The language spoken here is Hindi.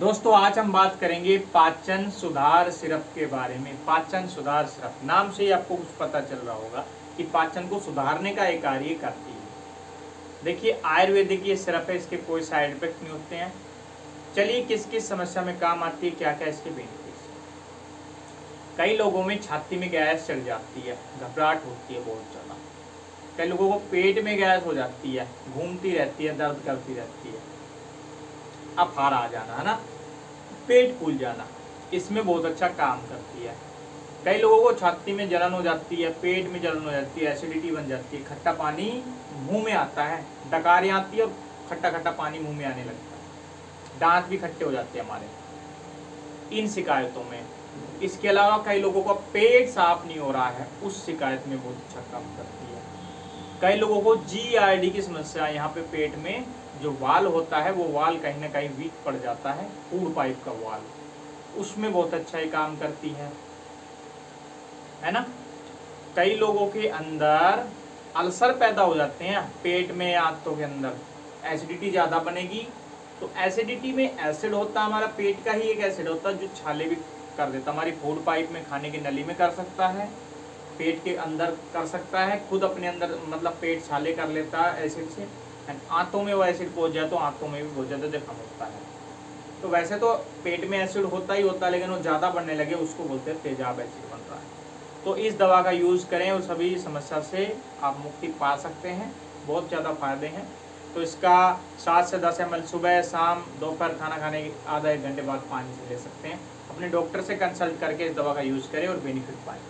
दोस्तों, आज हम बात करेंगे पाचन सुधार सिरप के बारे में। पाचन सुधार सिरप, नाम से ही आपको कुछ पता चल रहा होगा कि पाचन को सुधारने का एक कार्य करती है। देखिए, आयुर्वेदिक ये सिरप है, इसके कोई साइड इफ़ेक्ट नहीं होते हैं। चलिए किस किस समस्या में काम आती है क्या क्या इसके बेनिफिट्स कई लोगों में छाती में गैस चढ़ जाती है, घबराहट होती है बहुत ज़्यादा। कई लोगों को पेट में गैस हो जाती है, घूमती रहती है, दर्द करती रहती है। अफार आ जाना, है ना? पेट फूल जाना। इसमें बहुत अच्छा काम करती है। कई लोगों को छाती में जलन हो जाती है, पेट में जलन हो जाती है एसिडिटी बन जाती है। खट्टा पानी मुँह में आता है, डकारें आती है और खट्टा खट्टा पानी मुँह में आने लगता है। दांत भी खट्टे हो जाते हैं हमारे। इन शिकायतों में। इसके अलावा कई लोगों का पेट साफ़ नहीं हो रहा है, उस शिकायत में बहुत अच्छा काम करती है। कई लोगों को जीआरडी की समस्या यहाँ पे पेट में जो वाल होता है, वो वाल कहीं ना कहीं वीक पड़ जाता है फ़ूड पाइप का वाल। उसमें बहुत अच्छा ही काम करती है। है ना? कई लोगों के अंदर अल्सर पैदा हो जाते हैं, पेट में या आंतों के अंदर। एसिडिटी ज़्यादा बनेगी तो एसिडिटी में एसिड होता है हमारा पेट का ही एक एसिड होता है, जो छाले भी कर देता हमारी फ़ूड पाइप में, खाने की नली में कर सकता है। पेट के अंदर कर सकता है, खुद अपने अंदर मतलब पेट छाले कर लेता है एसिड से एंड आंतों में वो एसिड पहुँच जाए तो आंतों में भी बहुत ज़्यादा जख्म होता है। तो वैसे तो पेट में एसिड होता ही होता है, लेकिन वो ज़्यादा बढ़ने लगे, उसको बोलते हैं तेजाब एसिड बन रहा है। तो इस दवा का यूज़ करें और सभी समस्या से आप मुक्ति पा सकते हैं, बहुत ज़्यादा फ़ायदे हैं। तो इसका सात से दस एम सुबह, शाम, दोपहर खाना खाने के आधा एक घंटे बाद पानी से ले सकते हैं। अपने डॉक्टर से कंसल्ट करके इस दवा का यूज़ करें और बेनिफिट पाएँ।